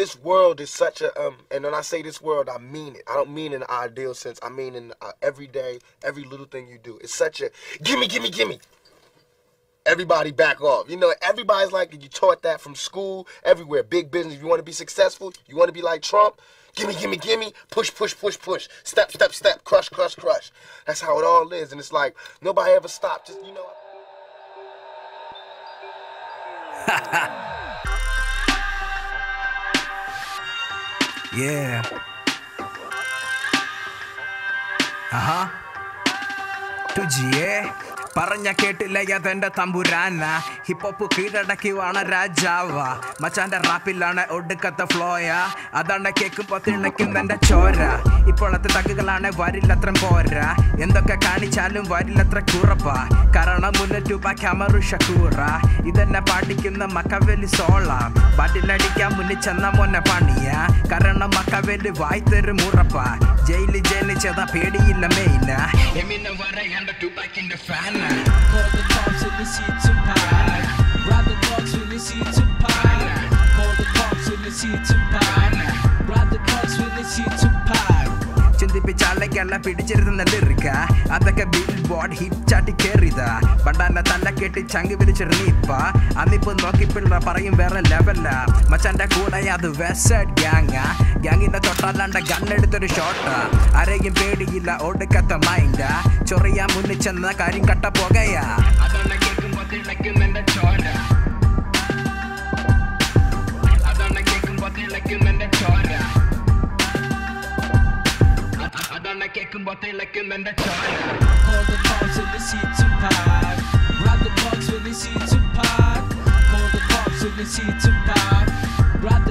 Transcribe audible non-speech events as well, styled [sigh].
this world is such a um, and when I say this world, I mean it. I don't mean in an ideal sense. I mean in uh, every day, every little thing you do. It's such a gimme, gimme, gimme. Everybody back off. You know, everybody's like you taught that from school, everywhere. Big business. If you want to be successful, you want to be like Trump. Gimme, gimme, gimme. Push, push, push, push. Step, step, step. Crush, crush, crush. That's how it all is. And it's like nobody ever stopped. Just you know. [laughs] Yeah. ആഹാ. ടുജിയേ പറഞ്ഞ കേട്ടില്ല അതെന്റെ തമ്പുരാന. Hip hop കീഴടക്കി വാണ രാജാവ. മച്ചാന്റെ റാപ്പിലാണ് ഒടുക്കത്തെ ഫ്ലോയ അതാണ് കേൾക്കുമ്പോ തിണയ്ക്കുന്നെന്റെ ചോര. ഇപ്പോഴത്തെ തക്കുകളാണ് വരില്ലത്ര പോരാ. എന്തൊക്കെ കാണിച്ചാലും വരില്ലത്ര കുറപ്പ. കാരണം മുന്നൂറ്റു ക്യാമറു ഷക്കൂറ ഇതെന്നെ പാടിക്കുന്ന മക്കവേലി സോള. ബാറ്റിലടിക്കാൻ മുന്നിൽ ചെന്ന മോനെ പണിയ. കാരണം മക്കവലി വായ്ത്തരും മുറപ്പ. ജയിലിൽ ജനിച്ചതാ പേടിയില്ല മെയിന എമിനെ വരയണ്ട ടുബാക്കിന്റെ ഫാന Call the cops when you see Tupac. Rob ഒടുക്കത്തെ മൈൻഡ ചൊറിയാൻ മുന്നിൽ കാര്യം കട്ട പോകയാ. what they like and they're trying. Hold the pumps in the seat to pop. Ride the box with the seat to pop. Hold the pumps in the seat to pop. Ride